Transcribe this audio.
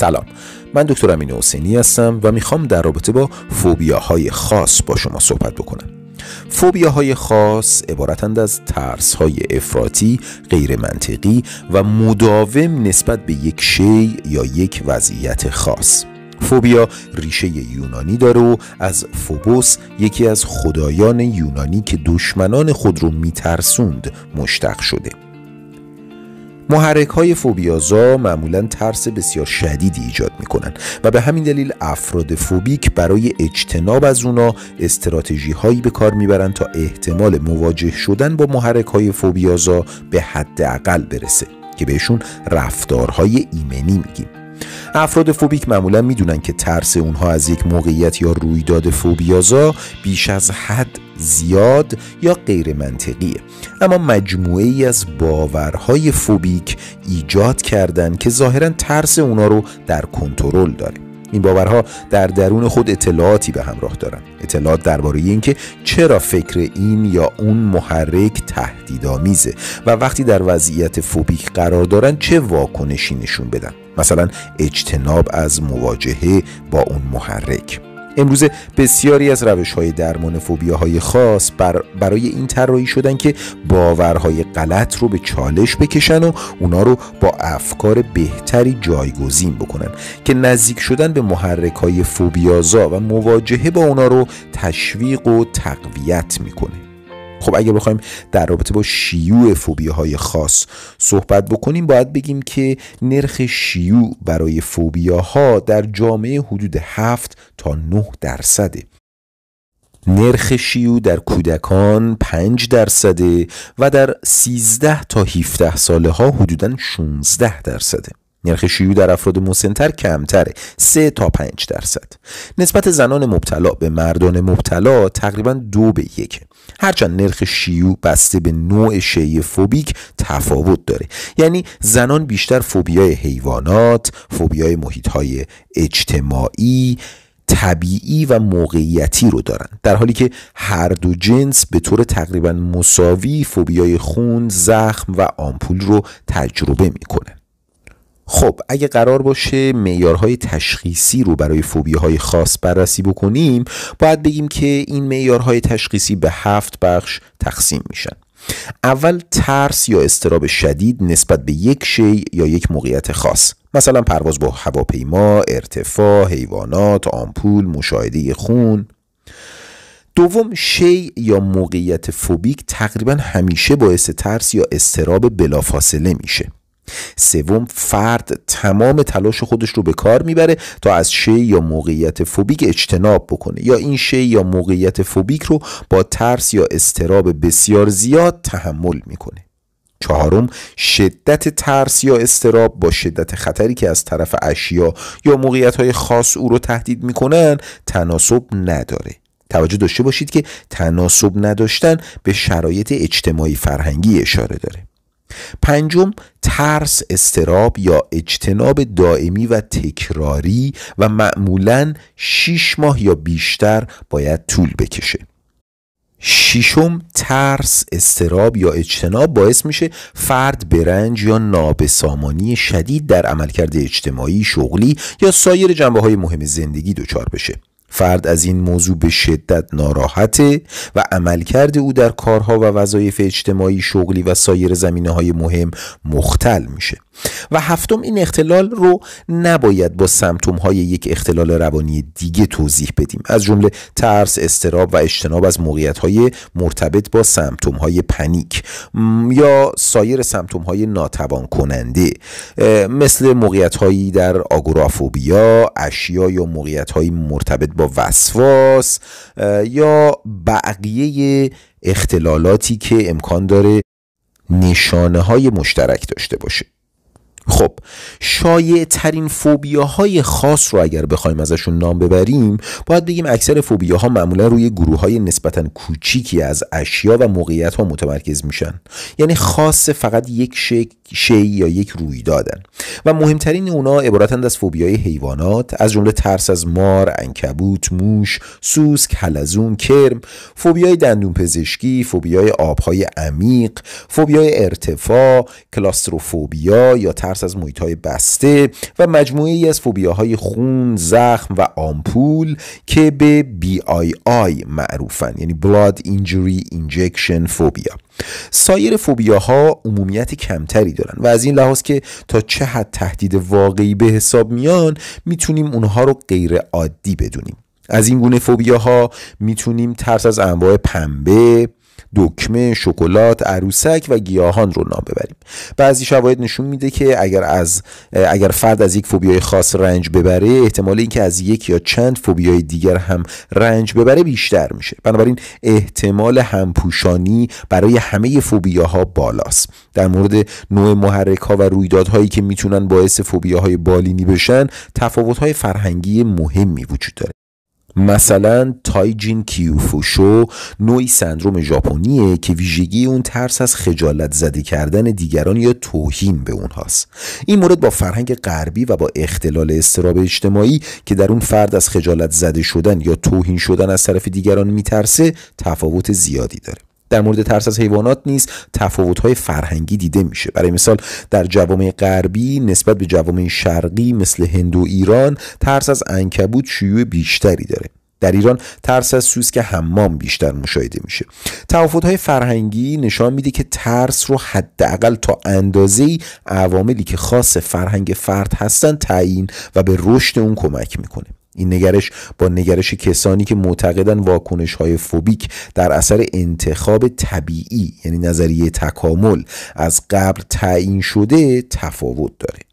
سلام. من دکتر امین حسینی هستم و می‌خوام در رابطه با فوبیاهای خاص با شما صحبت بکنم. فوبیاهای خاص عبارتند از ترس های افراطی، غیر منطقی و مداوم نسبت به یک شی یا یک وضعیت خاص. فوبیا ریشه یونانی داره و از فوبوس یکی از خدایان یونانی که دشمنان خود رو میترسوند مشتق شده. محرک های فوبیازا معمولا ترس بسیار شدیدی ایجاد می‌کنن و به همین دلیل افراد فوبیک برای اجتناب از اونا استراتژی هایی به کار می‌برن تا احتمال مواجه شدن با محرک های فوبیازا به حداقل برسه که بهشون رفتارهای ایمنی میگیم. افراد فوبیک معمولا می‌دونن که ترس اونها از یک موقعیت یا رویداد فوبیازا بیش از حد زیاد یا غیر منطقیه اما مجموعه ای از باورهای فوبیک ایجاد کردن که ظاهرا ترس اونا رو در کنترل داره. این باورها در درون خود اطلاعاتی به همراه دارن. اطلاعات درباره اینکه چرا فکر این یا اون محرک تهدیدآمیزه و وقتی در وضعیت فوبیک قرار دارن چه واکنشی نشون بدن. مثلا اجتناب از مواجهه با اون محرک. امروزه بسیاری از روش های درمان فوبیاهای خاص بر برای این طراحی شدن که باورهای غلط رو به چالش بکشن و اونا رو با افکار بهتری جایگزین بکنن که نزدیک شدن به محرک های فوبیازا و مواجهه با اونا رو تشویق و تقویت می‌کنه. خب اگر بخوایم در رابطه با شیوع فوبیه های خاص صحبت بکنیم باید بگیم که نرخ شیوع برای فوبیاها در جامعه حدود 7 تا 9 درصده نرخ شیوع در کودکان 5 درصده و در 13 تا 17 ساله ها حدودا 16 درصده نرخ شیوع در افراد مسنتر کمتره 3 تا 5 درصد. نسبت زنان مبتلا به مردان مبتلا تقریبا دو به یک. هرچند نرخ شیوع بسته به نوع شی فوبیک تفاوت داره. یعنی زنان بیشتر فوبیای حیوانات فوبیای محیط های اجتماعی طبیعی و موقعیتی رو دارن. در حالی که هر دو جنس به طور تقریبا مساوی فوبیای خون، زخم و آمپول رو تجربه می‌کنن خب اگه قرار باشه معیارهای تشخیصی رو برای فوبیاهای خاص بررسی بکنیم باید بگیم که این معیارهای تشخیصی به هفت بخش تقسیم میشن. اول ترس یا استراب شدید نسبت به یک شی یا یک موقعیت خاص. مثلا پرواز با هواپیما، ارتفاع، حیوانات، آمپول، مشاهده خون. دوم شی یا موقعیت فوبیک تقریبا همیشه باعث ترس یا استراب بلافاصله میشه. سوم فرد تمام تلاش خودش رو به کار می‌بره تا از شی یا موقعیت فوبیک اجتناب بکنه. یا این شی یا موقعیت فوبیک رو با ترس یا استراب بسیار زیاد تحمل می‌کنه. چهارم شدت ترس یا استراب با شدت خطری که از طرف اشیا یا موقعیت های خاص او رو تهدید می‌کنن تناسب نداره. توجه داشته باشید که تناسب نداشتن به شرایط اجتماعی فرهنگی اشاره داره. پنجم ترس استراب یا اجتناب دائمی و تکراری و معمولا 6 ماه یا بیشتر باید طول بکشه. ششم ترس استراب یا اجتناب باعث میشه فرد برنج یا نابسامانی شدید در عملکرد اجتماعی شغلی یا سایر جنبه های مهم زندگی دچار بشه. فرد از این موضوع به شدت ناراحته و عملکرد او در کارها و وظایف اجتماعی شغلی و سایر زمینه های مهم مختل میشه. و هفتم این اختلال رو نباید با سمتوم های یک اختلال روانی دیگه توضیح بدیم. از جمله ترس استراب و اجتناب از موقعیت های مرتبط با سمتوم های پنیک یا سایر سمتوم های ناتوان کننده مثل موقعیت هایی در آگورافوبیا اشیا یا موقعیت های مرتبط با وسواس یا بقیه اختلالاتی که امکان داره نشانه های مشترک داشته باشه. خب شایع ترین فوبیاهای خاص رو اگر بخوایم ازشون نام ببریم باید بگیم اکثر فوبیاها معمولا روی گروه های نسبتا کوچیکی از اشیا و موقعیت ها متمرکز میشن. یعنی خاص فقط یک شی یا یک رویدادن. و مهمترین اونا عبارتند از فوبیای حیوانات از جمله ترس از مار، انکبوت، موش، سوسک، حلزون، کرم، فوبیای دندون پزشکی، فوبیای آبهای عمیق، فوبیای ارتفاع، کلاستروفوبیا یا ترس از محیطهای بسته و مجموعه ای از فوبیاهای خون، زخم و آمپول که به BII معروفن یعنی Blood Injury Injection Phobia. سایر فوبیاها عمومیت کمتری دارن و از این لحاظ که تا چه حد تهدید واقعی به حساب میان می‌تونیم اونها رو غیر عادی بدونیم. از این گونه فوبیاها می‌تونیم ترس از انواع پنبه دکمه، شکلات، عروسک و گیاهان رو نام ببریم. بعضی شواهد نشون میده که اگر از اگر فرد از یک فوبیای خاص رنج ببره، احتمال اینکه از یک یا چند فوبیای دیگر هم رنج ببره بیشتر میشه. بنابراین احتمال همپوشانی برای همه فوبیاها بالاست. در مورد نوع محرک ها و رویدادهایی که می‌تونن باعث فوبیاهای بالینی بشن، تفاوت های فرهنگی مهمی وجود داره. مثلا تایجین کیوفوشو نوعی سندروم ژاپنیه که ویژگی اون ترس از خجالت زده کردن دیگران یا توهین به اونهاست. این مورد با فرهنگ غربی و با اختلال استراب اجتماعی که در اون فرد از خجالت زده شدن یا توهین شدن از طرف دیگران میترسه تفاوت زیادی داره. در مورد ترس از حیوانات نیز تفاوت‌های فرهنگی دیده میشه. برای مثال در جوامع غربی نسبت به جوامع شرقی مثل هند و ایران ترس از انکبوت شیوع بیشتری داره. در ایران ترس از سوسک حمام بیشتر مشاهده میشه. های فرهنگی نشان میده که ترس رو حداقل تا اندازه عواملی که خاص فرهنگ فرد هستن تعیین و به رشد اون کمک می‌کنه. این نگرش با نگرش کسانی که معتقدن واکنش های فوبیک در اثر انتخاب طبیعی یعنی نظریه تکامل از قبل تعیین شده تفاوت داره.